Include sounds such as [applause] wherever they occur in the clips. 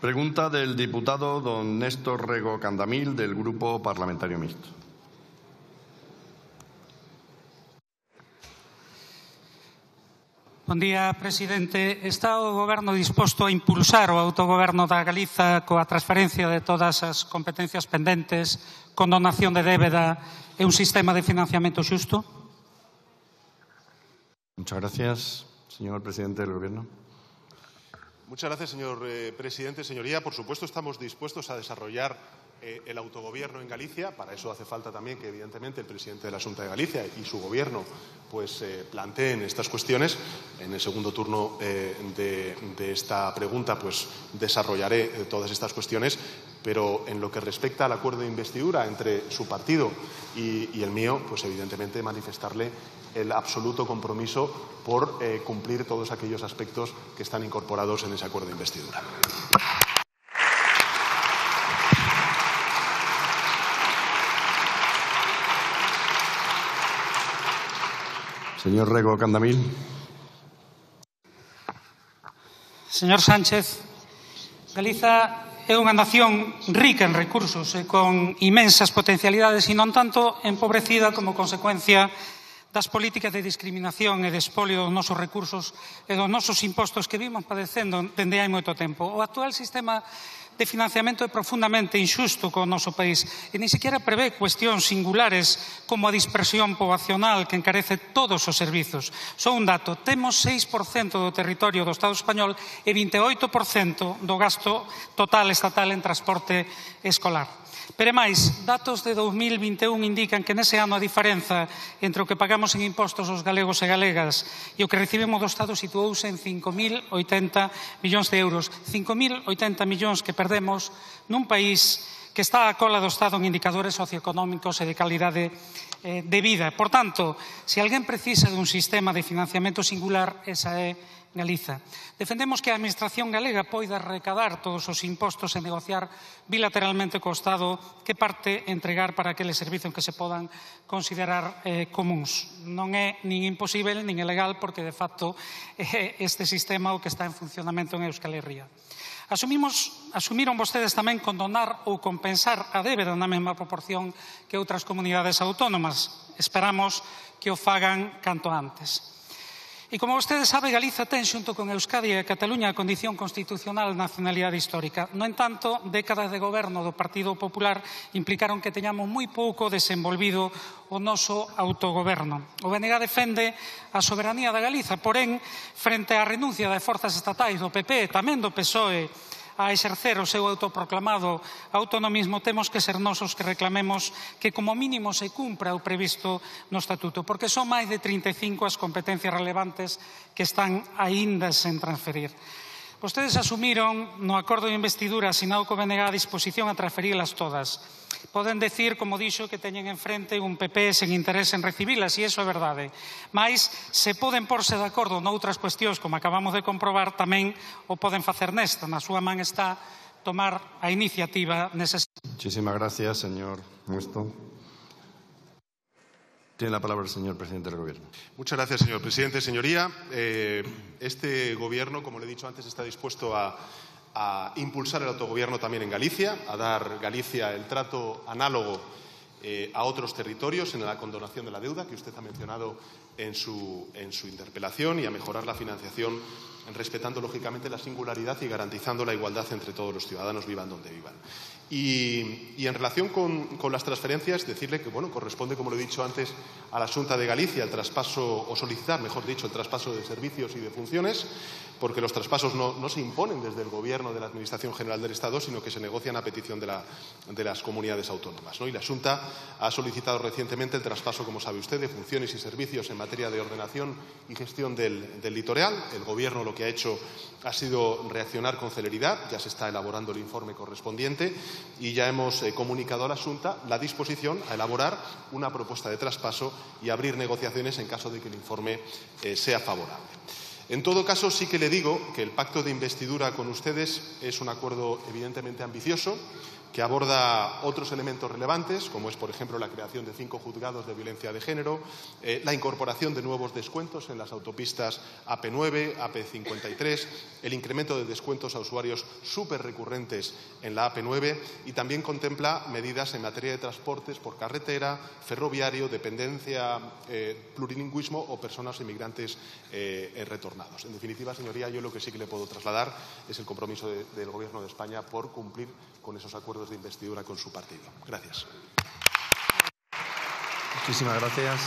Pregunta del diputado don Néstor Rego Candamil del Grupo Parlamentario Mixto. Bon día, presidente. Está o goberno disposto a impulsar o autogoberno da Galiza coa transferencia de todas as competencias pendentes, con donación de débeda e un sistema de financiamento xusto? Muchas gracias, señor presidente del Gobierno. Muchas gracias, señor eh, presidente. Señoría, por supuesto, estamos dispuestos a desarrollar eh, el autogobierno en Galicia. Para eso hace falta también que, evidentemente, el presidente de la Junta de Galicia y su gobierno pues, eh, planteen estas cuestiones. En el segundo turno eh, de, esta pregunta pues, desarrollaré todas estas cuestiones, pero en lo que respecta al acuerdo de investidura entre su partido y, y el mío, pues evidentemente manifestarle el absoluto compromiso por cumplir todos aquellos aspectos que están incorporados en ese acuerdo de investidura. Señor Rego Candamil. Señor Sánchez, Galiza é unha nación rica en recursos e con imensas potencialidades e non tanto empobrecida como consecuencia das políticas de discriminación e de espolio dos nosos recursos e dos nosos impostos que vimos padecendo dende hai moito tempo. O actual sistema de financiamento é profundamente inxusto co noso país e nin sequera prevé cuestións singulares como a dispersión poboacional que encarece todos os servizos. Só un dato, temos 6% do territorio do Estado español e 28% do gasto total estatal en transporte escolar. Pero máis, datos de 2021 indican que nese ano a diferenza entre o que pagamos en impostos os galegos e galegas e o que recibimos do Estado situouse en 5.080 millóns de euros. 5.080 millóns que perdemos perdemos nun país que está a cola do Estado en indicadores socioeconómicos e de calidade eh, de vida. Por tanto, se alguén precisa dun sistema de financiamento singular, esa é Galiza. Defendemos que a Administración galega poida recadar todos os impostos e negociar bilateralmente co Estado que parte entregar para aqueles servizos que se podan considerar eh, comuns. Non é nin imposible nin ilegal porque, de facto, é [laughs] eh, este sistema o que está en funcionamento en Euskal Herria. Asumimos, asumiron vostedes tamén condonar ou compensar a débeda na mesma proporción que outras comunidades autónomas. Esperamos que o fagan canto antes. E como vostedes sabe, Galiza ten xunto con Euskadi e Cataluña a condición constitucional nacionalidade histórica. No entanto, décadas de goberno do Partido Popular implicaron que teñamos moi pouco desenvolvido o noso autogoberno. O BNG defende a soberanía da Galiza, porén, frente á renuncia das forzas estatais do PP e tamén do PSOE a exercer o seu autoproclamado autonomismo, temos que ser nosos que reclamemos que como mínimo se cumpra o previsto no Estatuto, porque son máis de 35 as competencias relevantes que están aínda sen transferir. Vostedes asumiron no acordo de investidura asinado co BNG a disposición a transferilas todas. Poden decir, como dixo, que teñen enfrente un PP sen interés en recibilas, e iso é verdade. Mais, se poden porse de acordo noutras cuestións, como acabamos de comprobar, tamén o poden facer nesta. Na súa man está tomar a iniciativa necesaria. Muchísimas gracias, señor Musto. Tiene la palabra el señor presidente del Gobierno. Muchas gracias, señor presidente. Señoría, eh, este Gobierno, como le he dicho antes, está dispuesto a impulsar el autogobierno también en Galicia, a dar Galicia el trato análogo eh, a otros territorios en la condonación de la deuda que usted ha mencionado en su, en su interpelación y a mejorar la financiación respetando lógicamente la singularidad y garantizando la igualdad entre todos los ciudadanos, vivan donde vivan. Y, en relación con, las transferencias, decirle que bueno, corresponde, como lo he dicho antes, a la Junta de Galicia el traspaso, o solicitar, mejor dicho, el traspaso de servicios y de funciones, porque los traspasos no, se imponen desde el Gobierno de la Administración General del Estado, sino que se negocian a petición de, la, de las comunidades autónomas. ¿no? Y la Junta ha solicitado recientemente el traspaso, como sabe usted, de funciones y servicios en materia de ordenación y gestión del, del litoral. El Gobierno lo que ha hecho ha sido reaccionar con celeridad, ya se está elaborando el informe correspondiente y ya hemos eh, comunicado a la Junta la disposición a elaborar una propuesta de traspaso y abrir negociaciones en caso de que el informe eh, sea favorable. En todo caso, sí que le digo que el pacto de investidura con ustedes es un acuerdo evidentemente ambicioso, que aborda otros elementos relevantes, como es, por ejemplo, la creación de cinco juzgados de violencia de género, eh, la incorporación de nuevos descuentos en las autopistas AP9, AP53, el incremento de descuentos a usuarios súper recurrentes en la AP9 y también contempla medidas en materia de transportes por carretera, ferroviario, dependencia, eh, plurilingüismo o personas inmigrantes eh, En definitiva, señoría, yo lo que sí que le puedo trasladar es el compromiso del Gobierno de España por cumplir con esos acuerdos de investidura con su partido. Gracias. Muchísimas gracias.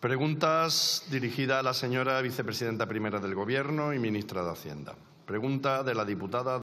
Preguntas dirigida a la señora vicepresidenta primera del Gobierno y ministra de Hacienda. Pregunta de la diputada